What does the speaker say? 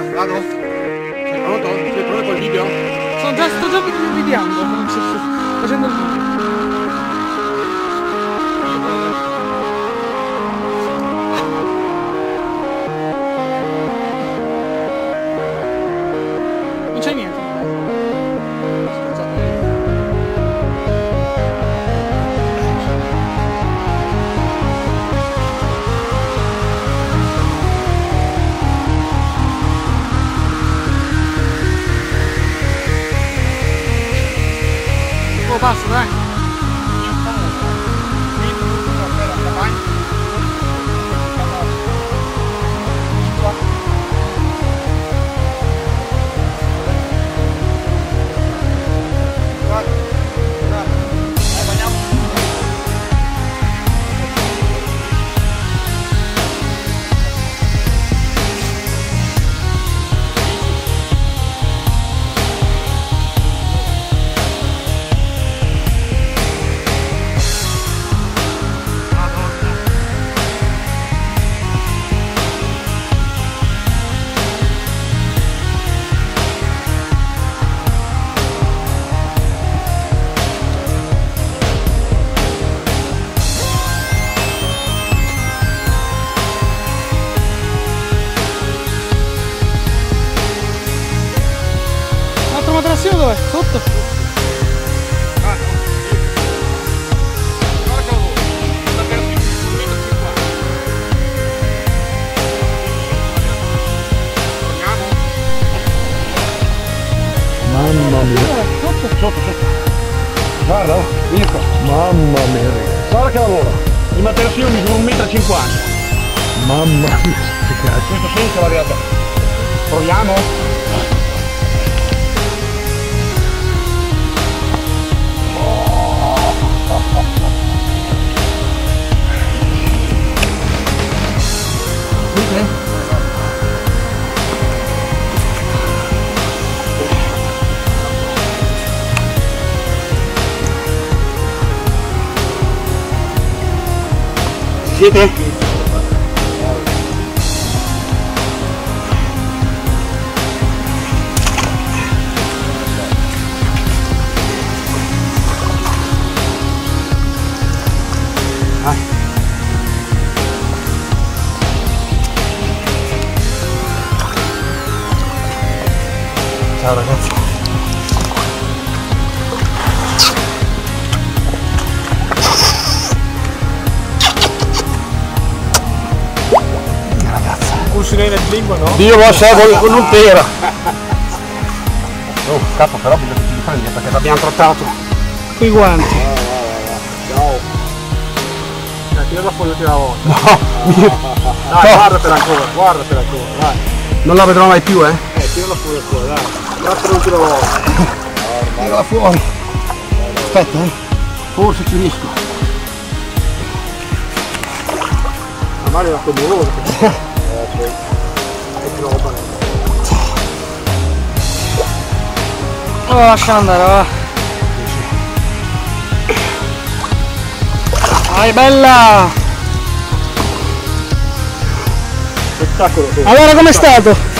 vado? Sei pronto? Sei pronto col video? Sono già, sto già videando, facendo il video. Materassino dov'è? Sotto? Mamma mia. Sotto? Sotto, sotto. Guarda, vieni qua. Mamma mia. Guarda che lavoro. Il materassino misura 1,50 m. Mamma mia. Che cazzo. Questo senso va arrivato. Proviamo? Chia theo. Pulsine nel lingua, no? Dio lo sa con, con l'intera. Oh, capo però bisogna che ci prendi perché l'abbiamo trattato. Con i guanti. Ciao. Dai, tirala fuori l'ultima volta. No, Dai, No. guardatela ancora, guardatela ancora, dai. non la vedrò mai più, eh. Eh, tirala fuori ancora, dai. Guardatela l'ultima volta. Tirala fuori. Aspetta, eh. Forse ci riesco. Ma Mario è una Eh, È troppo. Oh, lascia andare, va. Vai, bella! Spettacolo. Allora, com'è stato?